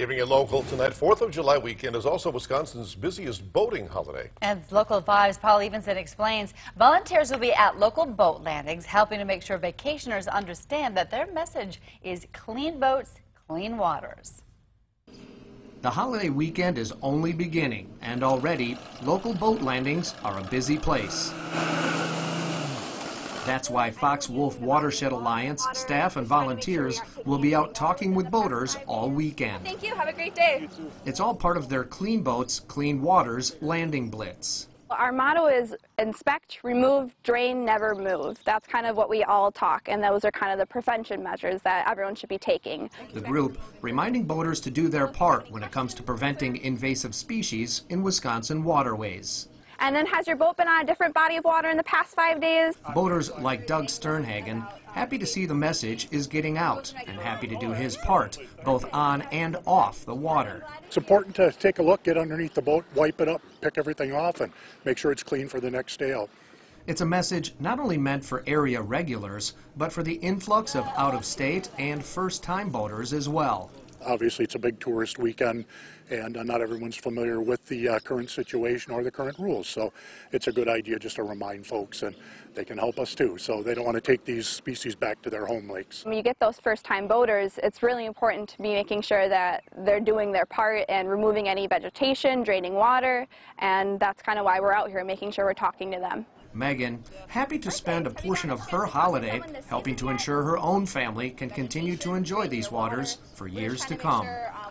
Keeping it local tonight, 4th of July weekend is also Wisconsin's busiest boating holiday. And Local 5's Paul Evenson explains, volunteers will be at local boat landings helping to make sure vacationers understand that their message is clean boats, clean waters. The holiday weekend is only beginning, and already local boat landings are a busy place. That's why Fox Wolf Watershed Alliance staff and volunteers will be out talking with boaters all weekend. Thank you. Have a great day. It's all part of their Clean Boats, Clean Waters landing blitz. Our motto is inspect, remove, drain, never move. That's kind of what we all talk, and those are kind of the prevention measures that everyone should be taking. The group reminding boaters to do their part when it comes to preventing invasive species in Wisconsin waterways. And then has your boat been on a different body of water in the past five days? Boaters like Doug Sternhagen happy to see the message is getting out and happy to do his part, both on and off the water. It's important to take a look, get underneath the boat, wipe it up, pick everything off, and make sure it's clean for the next day out. It's a message not only meant for area regulars, but for the influx of out of state and first time boaters as well. Obviously, it's a big tourist weekend, and uh, not everyone's familiar with the uh, current situation or the current rules. So it's a good idea just to remind folks, and they can help us too. So they don't want to take these species back to their home lakes. When you get those first-time boaters, it's really important to be making sure that they're doing their part and removing any vegetation, draining water, and that's kind of why we're out here, making sure we're talking to them. Megan, happy to spend a portion of her holiday helping to ensure her own family can continue to enjoy these waters for years to come.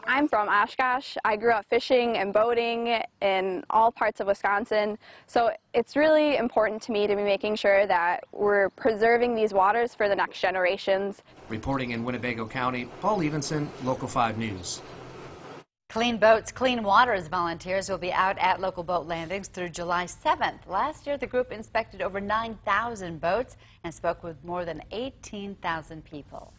I'm from Oshkosh. I grew up fishing and boating in all parts of Wisconsin. So it's really important to me to be making sure that we're preserving these waters for the next generations. Reporting in Winnebago County, Paul Evenson, Local 5 News. Clean Boats, Clean Waters volunteers will be out at local boat landings through July 7th. Last year, the group inspected over 9,000 boats and spoke with more than 18,000 people.